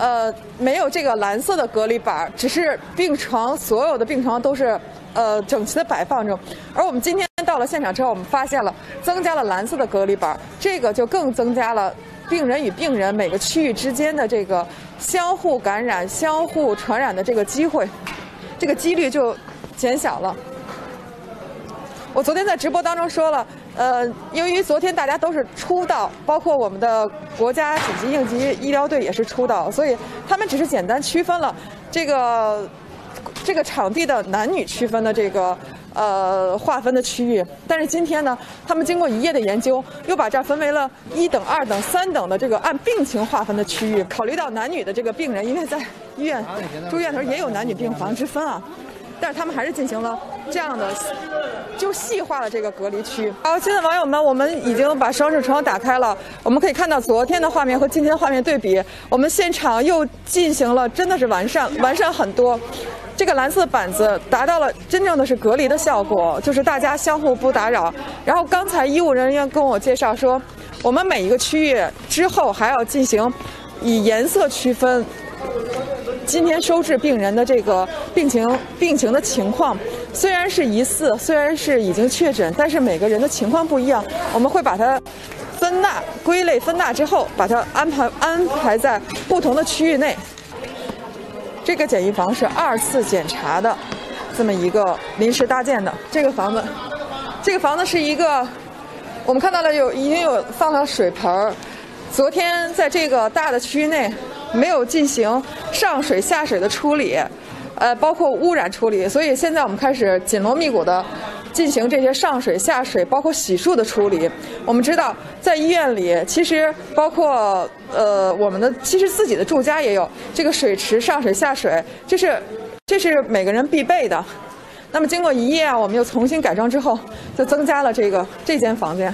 呃，没有这个蓝色的隔离板，只是病床所有的病床都是呃整齐的摆放着。而我们今天到了现场之后，我们发现了增加了蓝色的隔离板，这个就更增加了病人与病人每个区域之间的这个相互感染、相互传染的这个机会，这个几率就减小了。我昨天在直播当中说了，呃，由于昨天大家都是出道，包括我们的国家紧急应急医疗队也是出道，所以他们只是简单区分了这个这个场地的男女区分的这个呃划分的区域。但是今天呢，他们经过一夜的研究，又把这儿分为了一等、二等、三等的这个按病情划分的区域。考虑到男女的这个病人，因为在医院住院的时候也有男女病房之分啊。但是他们还是进行了这样的，就细化了这个隔离区。好，亲爱的网友们，我们已经把双视窗打开了，我们可以看到昨天的画面和今天的画面对比，我们现场又进行了真的是完善，完善很多。这个蓝色板子达到了真正的是隔离的效果，就是大家相互不打扰。然后刚才医务人员跟我介绍说，我们每一个区域之后还要进行以颜色区分。今天收治病人的这个病情病情的情况，虽然是疑似，虽然是已经确诊，但是每个人的情况不一样，我们会把它分纳归类分纳之后，把它安排安排在不同的区域内。这个检疫房是二次检查的这么一个临时搭建的这个房子，这个房子是一个我们看到了有已经有放了水盆儿，昨天在这个大的区域内。没有进行上水下水的处理，呃，包括污染处理，所以现在我们开始紧锣密鼓的进行这些上水下水，包括洗漱的处理。我们知道，在医院里，其实包括呃我们的，其实自己的住家也有这个水池上水下水，这是这是每个人必备的。那么经过一夜啊，我们又重新改装之后，就增加了这个这间房间。